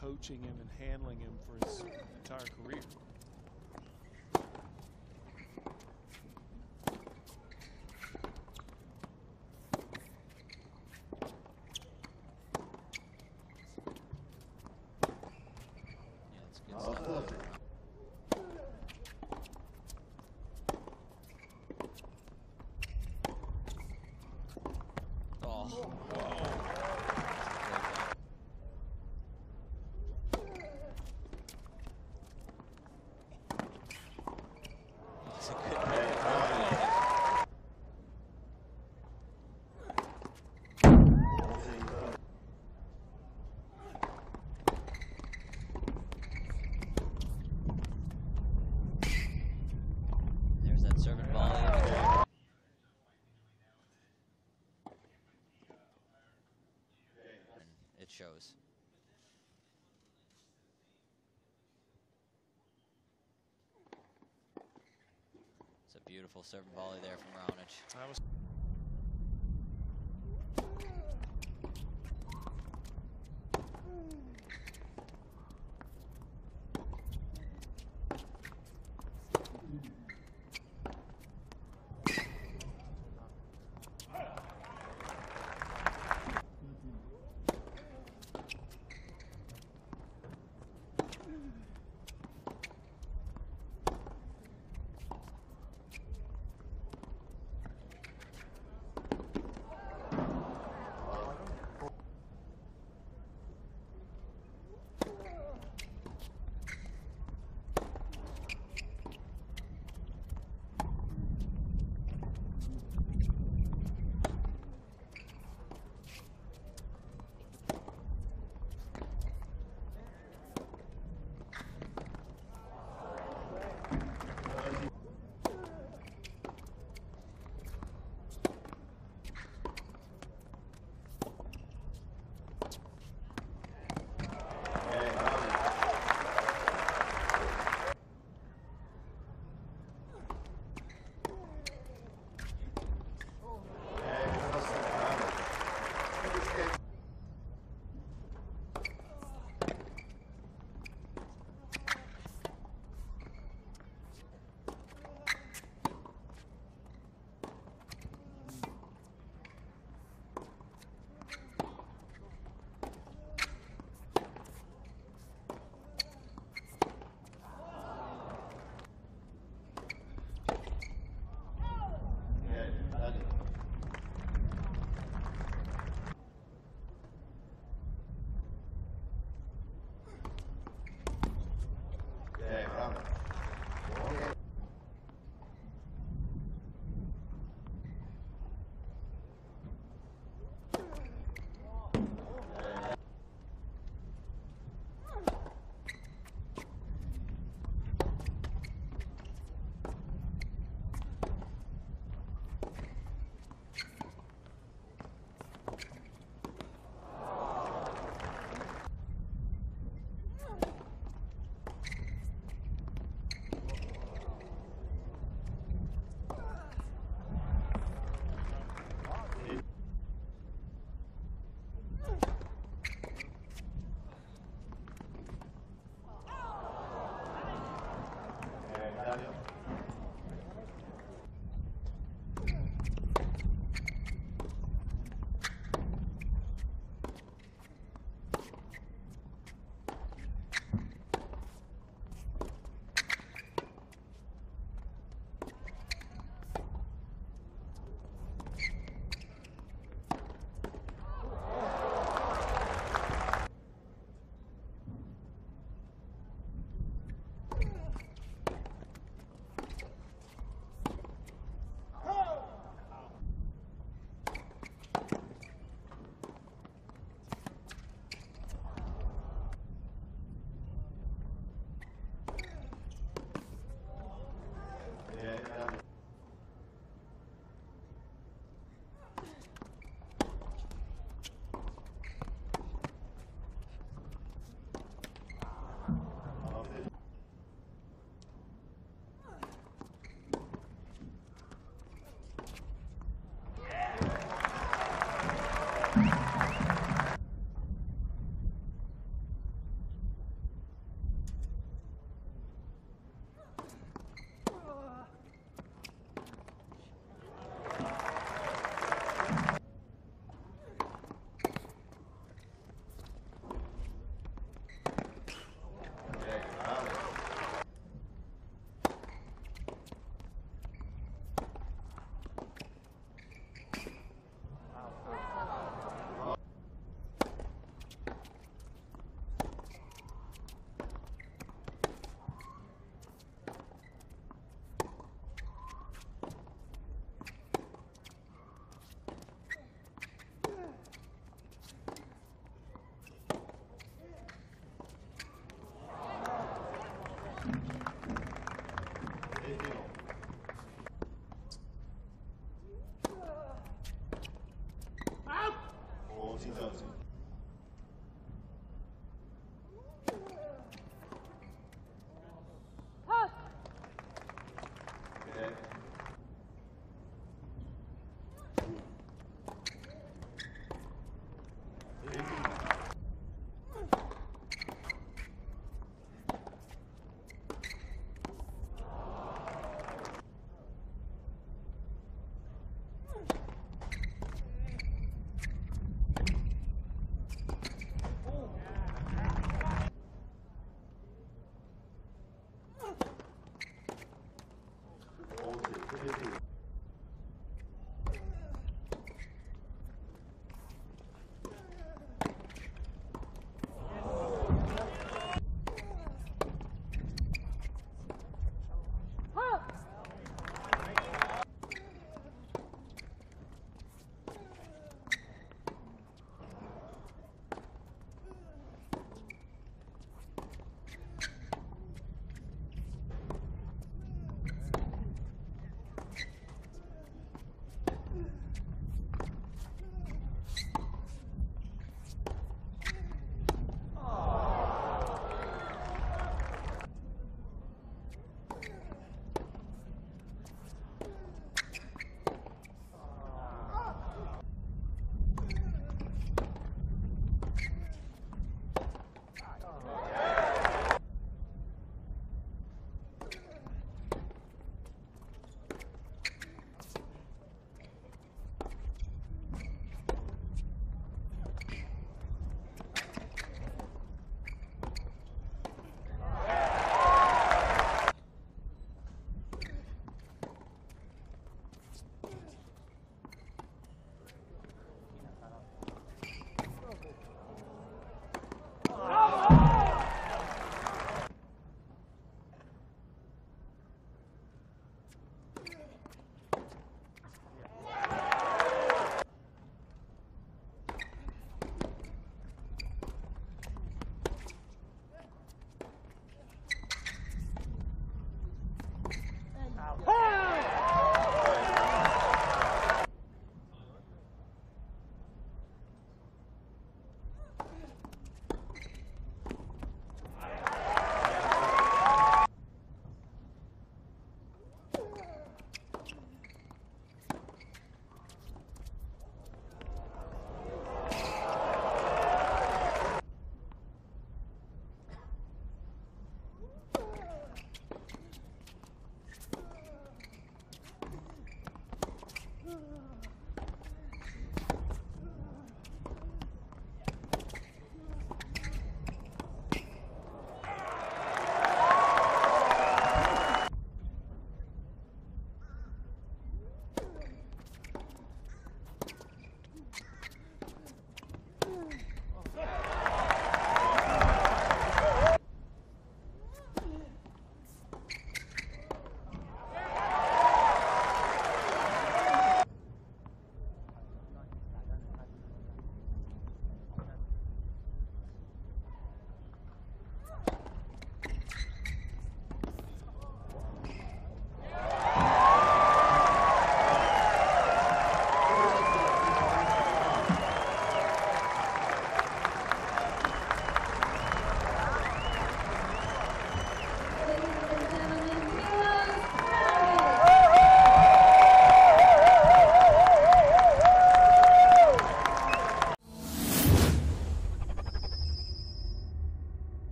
Coaching him and handling him for his entire career. Shows. It's a beautiful serve and volley there from Raonic.